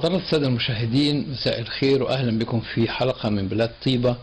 حضرات السادة المشاهدين مساء الخير وأهلا بكم في حلقة من بلاد طيبة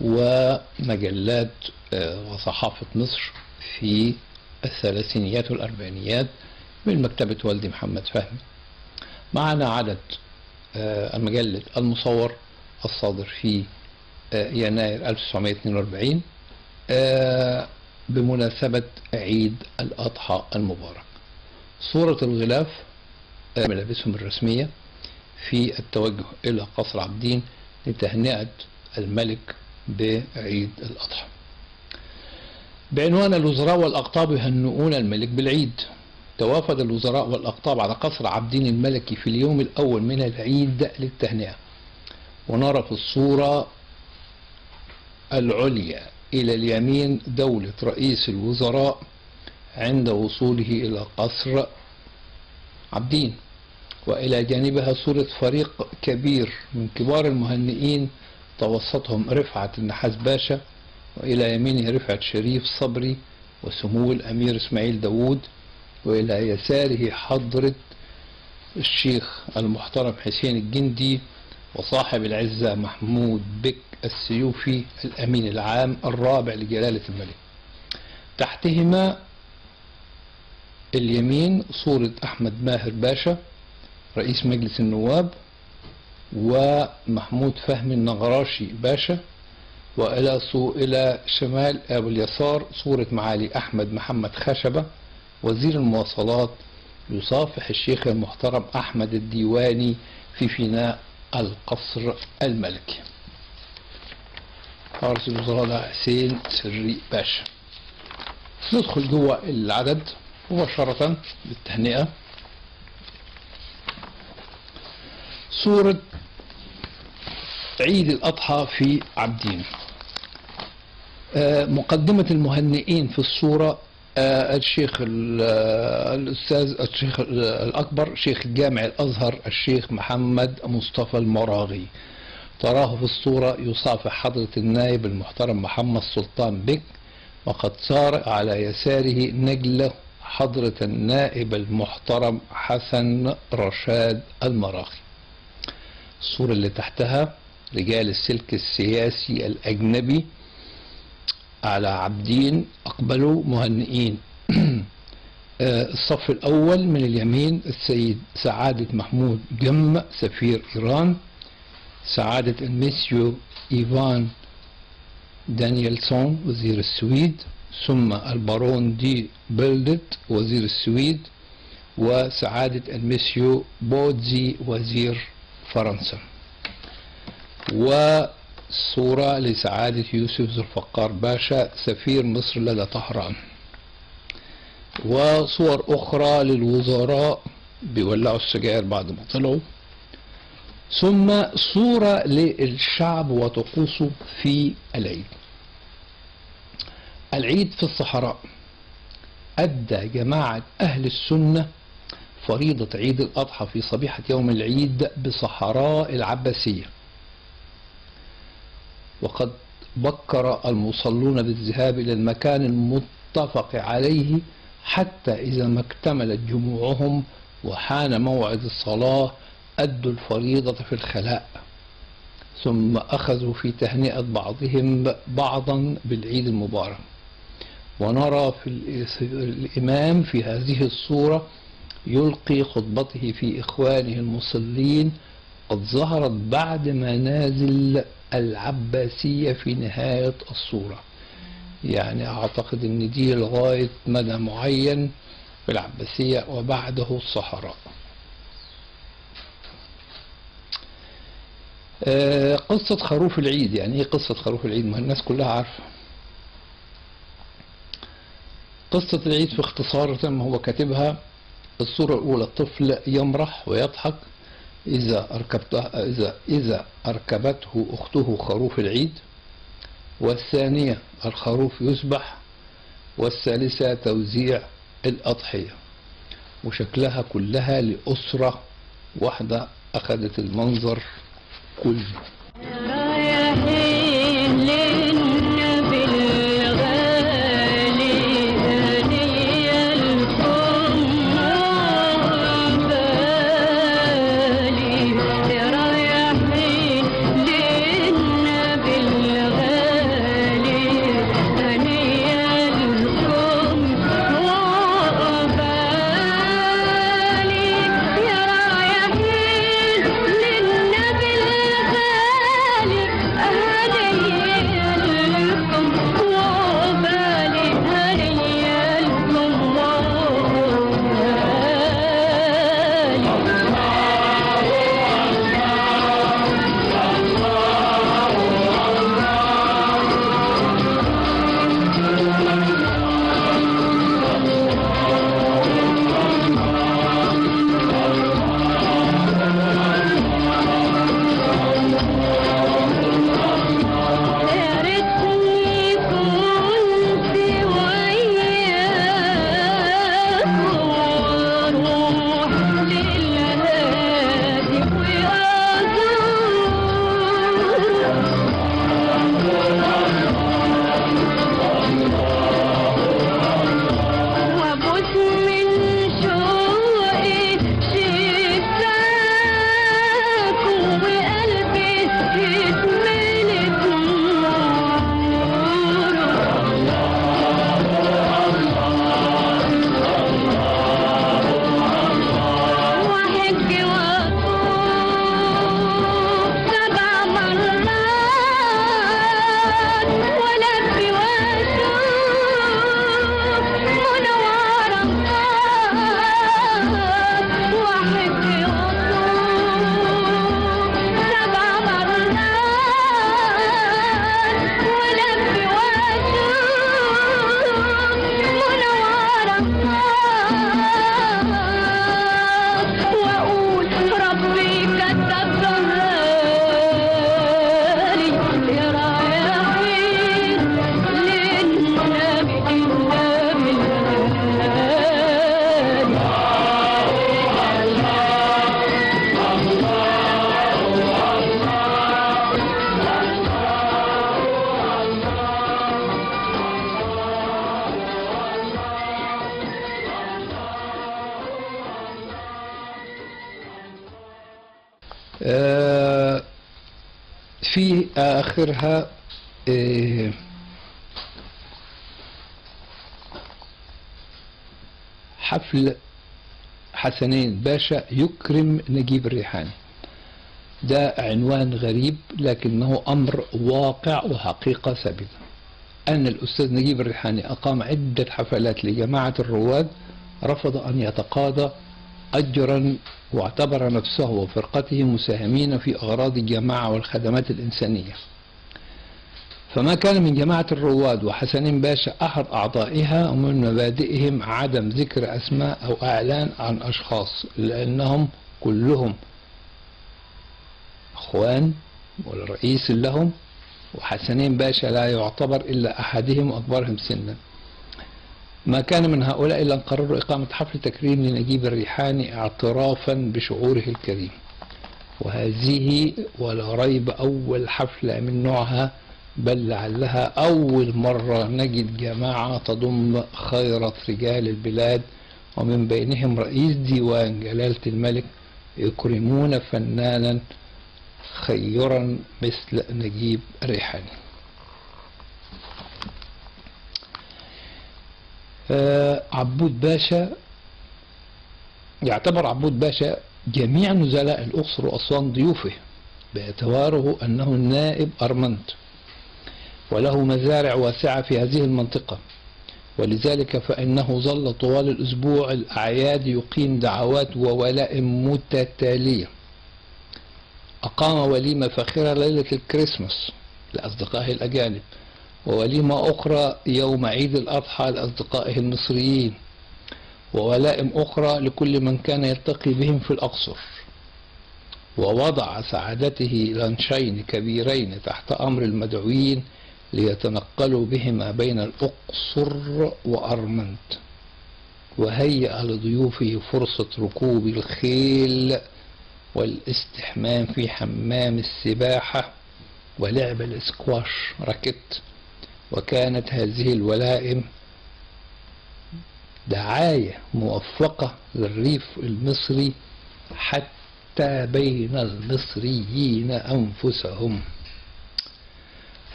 ومجلات آه، وصحافة مصر في الثلاثينيات والأربعينيات من مكتبة والدي محمد فهمي. معنا عدد آه، المجلة المصور الصادر في آه، يناير 1942 آه، بمناسبة عيد الأضحى المبارك. صورة الغلاف ملابسهم الرسمية في التوجه إلى قصر عابدين لتهنئة الملك بعيد الأضحى. بعنوان الوزراء والأقطاب يهنئون الملك بالعيد. توافد الوزراء والأقطاب على قصر عابدين الملكي في اليوم الأول من العيد للتهنئة. ونرى في الصورة العليا إلى اليمين دولة رئيس الوزراء عند وصوله إلى قصر عابدين وإلى جانبها صورة فريق كبير من كبار المهنئين توسطهم رفعت النحاس باشا وإلى يمينه رفعت شريف صبري وسمو الأمير إسماعيل داوود وإلى يساره حضرة الشيخ المحترم حسين الجندي وصاحب العزة محمود بك السيوفي الأمين العام الرابع لجلالة الملك. تحتهما اليمين صورة أحمد ماهر باشا رئيس مجلس النواب ومحمود فهمي النغراشي باشا وإلى إلى شمال أبو اليسار صورة معالي أحمد محمد خشبة وزير المواصلات يصافح الشيخ المحترم أحمد الديواني في فناء القصر الملكي رئيس الوزراء حسين سري باشا. ندخل جوه العدد مباشرة بالتهنئة. صورة عيد الأضحى في عابدين آه، مقدمة المهنئين في الصورة آه، الشيخ ال- آه، الأستاذ الشيخ ال- الأكبر شيخ جامع الأزهر الشيخ محمد مصطفى المراغي. تراه في الصورة يصافح حضرة النائب المحترم محمد سلطان بك وقد صار على يساره نجله حضرة النائب المحترم حسن رشاد المراغي. الصورة اللي تحتها رجال السلك السياسي الأجنبي على عابدين أقبلوا مهنئين. آه، الصف الأول من اليمين السيد سعادة محمود جم سفير إيران سعادة الميسيو إيفان دانييلسون وزير السويد ثم البارون دي بيلدت وزير السويد وسعادة الميسيو بودزي وزير فرنسا. وصورة لسعادة يوسف ذو الفقار باشا سفير مصر لدى طهران. وصور أخرى للوزراء بيولعوا السجاير بعد ما طلعوا. ثم صورة للشعب وطقوسه في العيد. العيد في الصحراء. أدى جماعة أهل السنة فريضة عيد الأضحى في صبيحة يوم العيد بصحراء العباسية. وقد بكر المصلون بالذهاب إلى المكان المتفق عليه حتى إذا ما اكتملت جموعهم وحان موعد الصلاة أدوا الفريضة في الخلاء. ثم أخذوا في تهنئة بعضهم بعضا بالعيد المبارك. ونرى في الإمام في هذه الصورة يلقي خطبته في إخوانه المصلين قد ظهرت بعد منازل العباسية في نهاية الصورة. يعني أعتقد أن دي لغاية مدى معين في العباسية وبعده الصحراء. آه، قصة خروف العيد يعني إيه قصة خروف العيد؟ ما الناس كلها عارفة. قصة العيد في اختصار زي ما هو كاتبها الصورة الأولى الطفل يمرح ويضحك. إذا أركبتها إذا إذا أركبته أخته خروف العيد. والثانية الخروف يذبح والثالثة توزيع الأضحية. وشكلها كلها لأسرة واحدة أخذت المنظر كله. في آخرها آه، حفل حسنين. باشا يكرم نجيب الريحاني ده عنوان غريب لكنه أمر واقع وحقيقة ثابتة أن الأستاذ نجيب الريحاني أقام عدة حفلات لجماعة الرواد رفض أن يتقاضى أجرا واعتبر نفسه وفرقته مساهمين في أغراض الجماعة والخدمات الإنسانية. فما كان من جماعة الرواد وحسنين باشا أحد أعضائها ومن مبادئهم عدم ذكر أسماء أو إعلان عن أشخاص لأنهم كلهم أخوان والرئيس لهم وحسنين باشا لا يعتبر إلا أحدهم وأكبرهم سنا. ما كان من هؤلاء إلا أن قرروا إقامة حفل تكريم لنجيب الريحاني اعترافا بشعوره الكريم. وهذه ولا ريب أول حفلة من نوعها بل لعلها أول مرة نجد جماعة تضم خيرة رجال البلاد ومن بينهم رئيس ديوان جلالة الملك يكرمون فنانا خيرا مثل نجيب الريحاني عبود باشا يعتبر عبود باشا جميع نزلاء الأقصر وأسوان ضيوفه باعتباره أنه النائب أرمنت وله مزارع واسعة في هذه المنطقة. ولذلك فإنه ظل طوال الأسبوع الأعياد يقيم دعوات وولائم متتالية. أقام وليمة فاخرة ليلة الكريسماس لأصدقائه الأجانب. ووليمة أخرى يوم عيد الأضحى لأصدقائه المصريين وولائم أخرى لكل من كان يلتقي بهم في الأقصر. ووضع سعادته لانشين كبيرين تحت أمر المدعوين ليتنقلوا بهما بين الأقصر وأرمنت. وهيأ لضيوفه فرصة ركوب الخيل والاستحمام في حمام السباحة ولعب ال squash racket وكانت هذه الولائم دعاية موفقة للريف المصري حتى بين المصريين أنفسهم.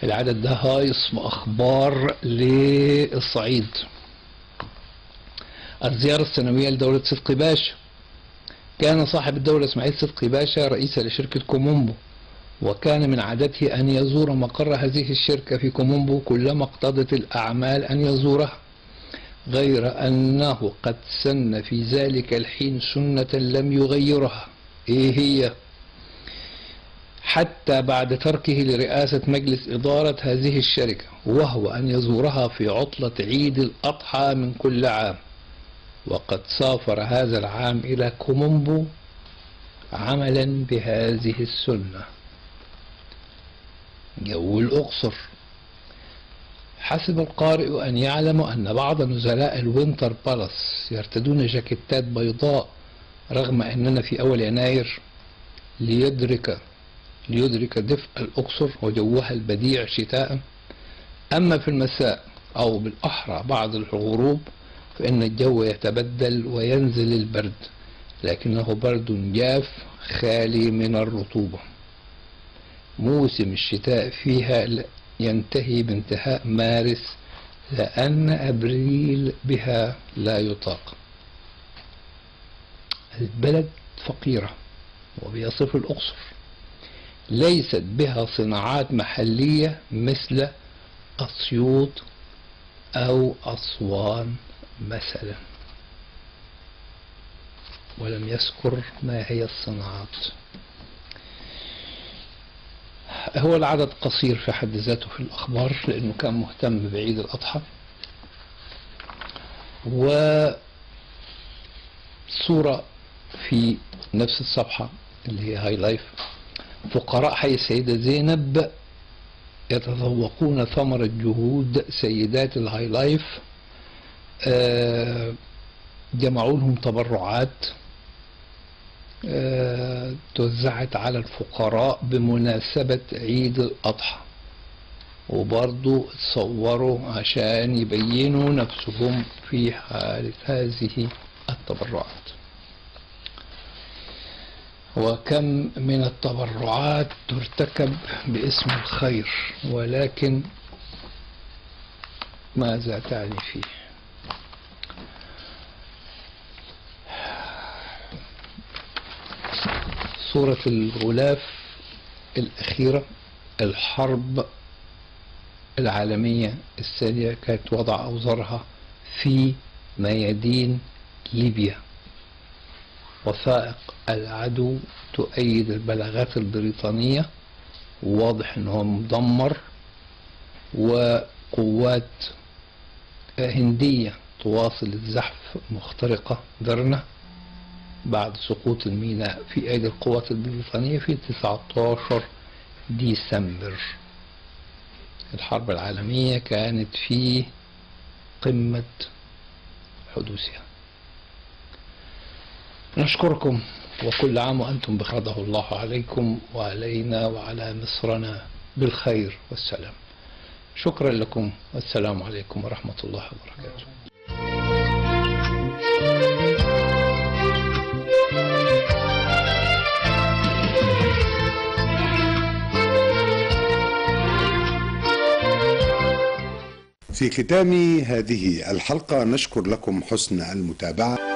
العدد ده هايص وأخبار للصعيد. الزيارة السنوية لدولة صدقي باشا. كان صاحب الدولة إسماعيل صدقي باشا رئيسا لشركة كوم أمبو. وكان من عادته أن يزور مقر هذه الشركة في كوم أمبو كلما اقتضت الأعمال أن يزورها غير أنه قد سن في ذلك الحين سنة لم يغيرها. إيه هي؟ حتى بعد تركه لرئاسة مجلس إدارة هذه الشركة وهو أن يزورها في عطلة عيد الأضحى من كل عام. وقد سافر هذا العام إلى كوم أمبو عملا بهذه السنة. جو الأقصر حسب القارئ أن يعلم أن بعض نزلاء ال Winter Palace يرتدون جاكيتات بيضاء رغم أننا في أول يناير. ليدرك ليدرك دفء الأقصر وجوها البديع شتاء. أما في المساء أو بالأحرى بعد الغروب فإن الجو يتبدل وينزل البرد لكنه برد جاف خالي من الرطوبة. موسم الشتاء فيها ينتهي بانتهاء مارس لأن أبريل بها لا يطاق. البلد فقيرة وبيصف الأقصر. ليست بها صناعات محلية مثل أسيوط أو أسوان مثلا. ولم يذكر ما هي الصناعات. هو العدد قصير في حد ذاته في الأخبار لأنه كان مهتم بعيد الأضحى. وصورة في نفس الصفحة اللي هي هاي لايف فقراء حي السيدة زينب يتذوقون ثمرة جهود سيدات ال high life آه، جمعوا لهم تبرعات. توزعت على الفقراء بمناسبة عيد الأضحى. وبرضو صوروا عشان يبينوا نفسهم في حالة هذه التبرعات. وكم من التبرعات ترتكب باسم الخير ولكن ماذا تعني فيه؟ سورة الغلاف الأخيرة الحرب العالمية الثانية كانت وضع أوزارها في ميادين ليبيا. وثائق العدو تؤيد البلاغات البريطانية واضح أنه مدمر وقوات هندية تواصل الزحف مخترقة درنة بعد سقوط الميناء في أيدي القوات البريطانية في 19 ديسمبر. الحرب العالمية كانت في قمة حدوثها. نشكركم وكل عام وأنتم بخير. الله عليكم وعلينا وعلى مصرنا بالخير والسلام. شكرا لكم. والسلام عليكم ورحمة الله وبركاته. في ختام هذه الحلقة نشكر لكم حسن المتابعة.